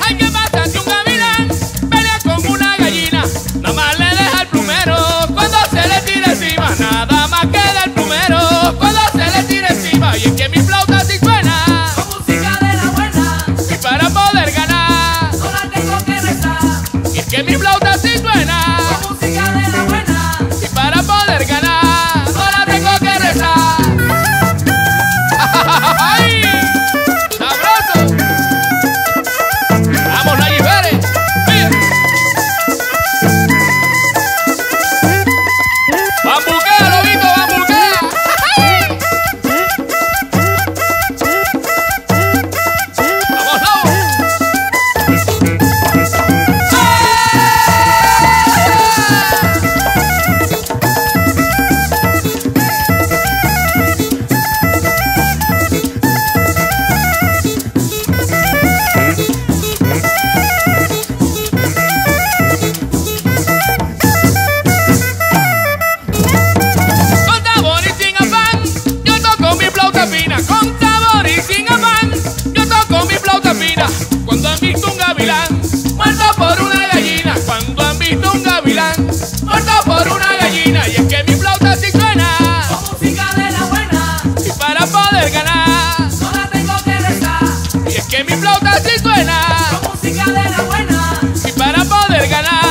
¡Ay, con sabor y sin afán. Yo toco mi flauta fina cuando han visto un gavilán muerto por una gallina. Cuando han visto un gavilán muerto por una gallina. Y es que mi flauta sí suena con música de la buena. Y para poder ganar, no tengo que rezar. Y es que mi flauta sí suena con música de la buena. Y para poder ganar.